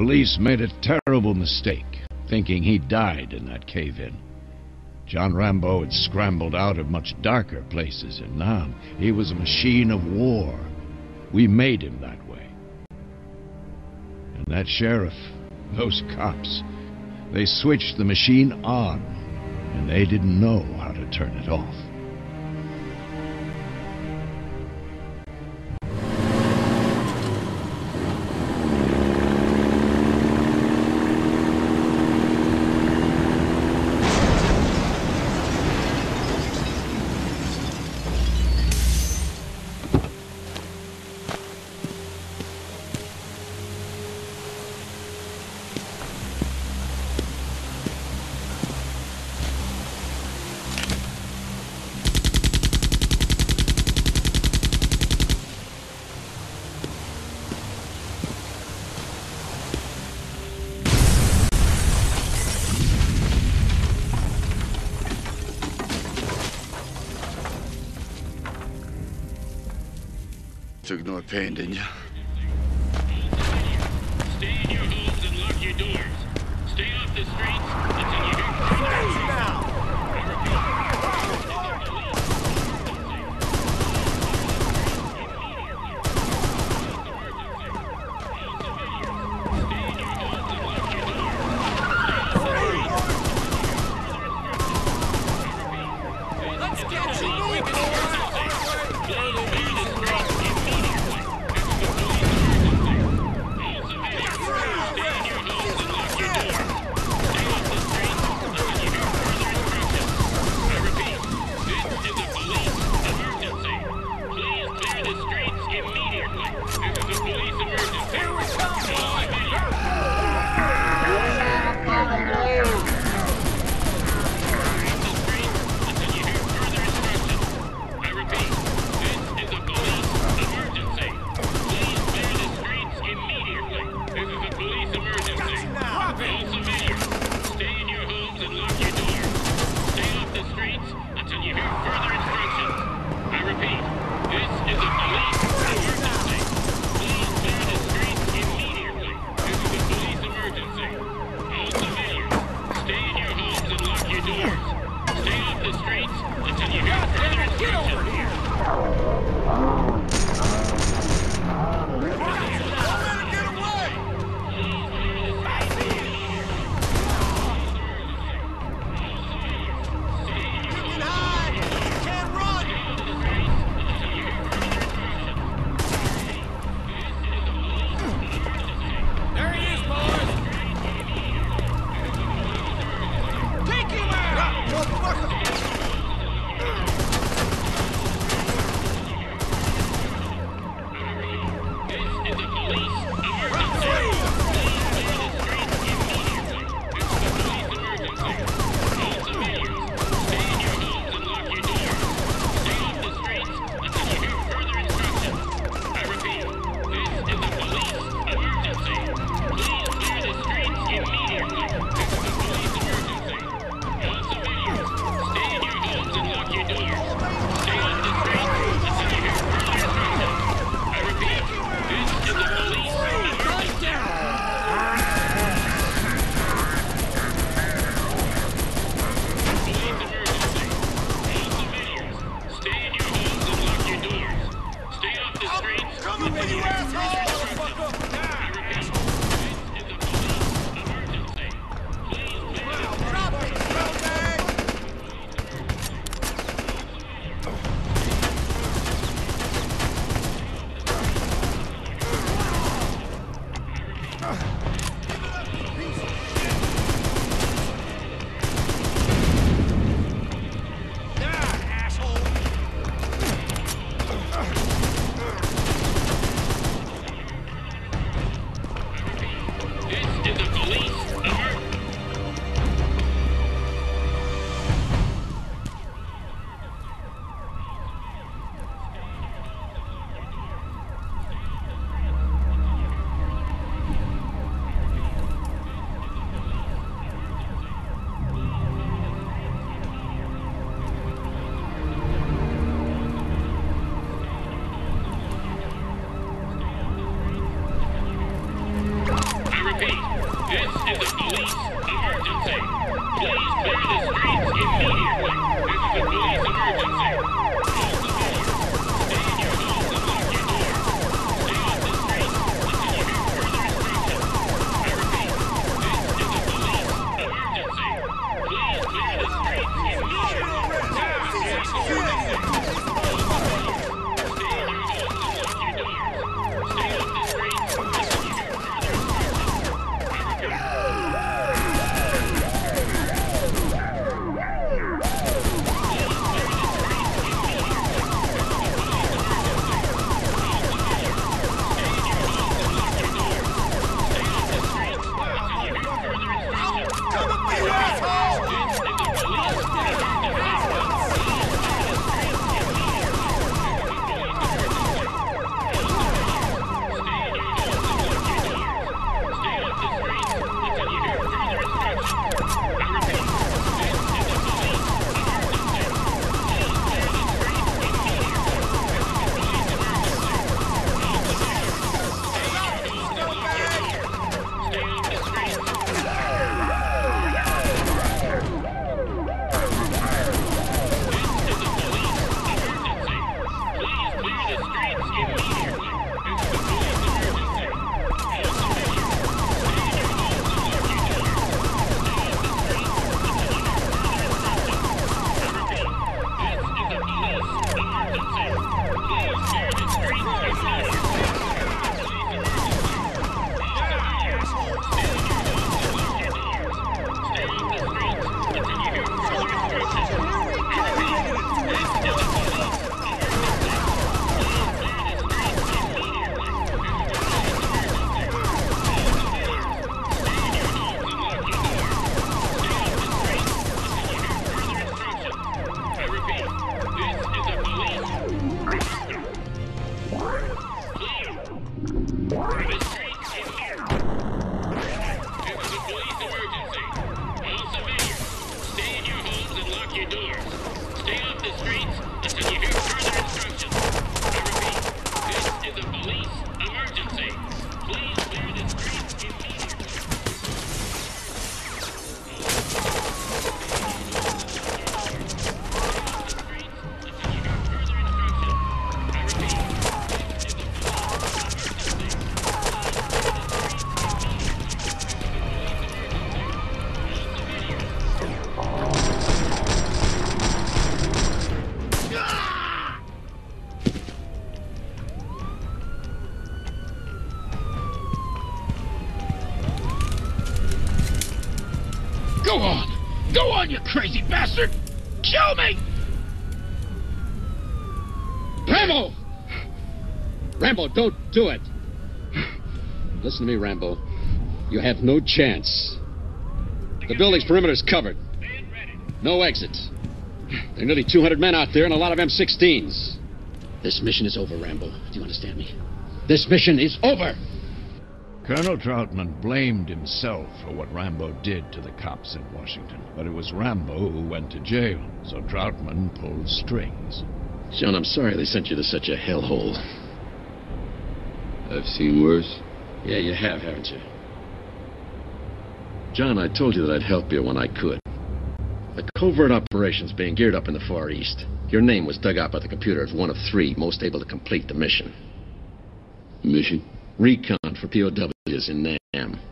Police made a terrible mistake, thinking he died in that cave-in. John Rambo had scrambled out of much darker places, and now he was a machine of war. We made him that way. And that sheriff, those cops, they switched the machine on, and they didn't know how to turn it off. To ignore pain, didn't you? Stay in your homes and lock your doors. Stay off the streets Yeah. your. Stay off the streets crazy bastard! Kill me! Rambo! Rambo, don't do it. Listen to me, Rambo. You have no chance. The building's perimeter's covered. No exit. There are nearly 200 men out there and a lot of M16s. This mission is over, Rambo. Do you understand me? This mission is over! Colonel Troutman blamed himself for what Rambo did to the cops in Washington, but it was Rambo who went to jail, so Troutman pulled strings. John, I'm sorry they sent you to such a hellhole. I've seen worse. Yeah, you have, haven't you? John, I told you that I'd help you when I could. The covert operation's being geared up in the Far East. Your name was dug out by the computer as one of three most able to complete the mission. Mission? Recon for POWs in NAM.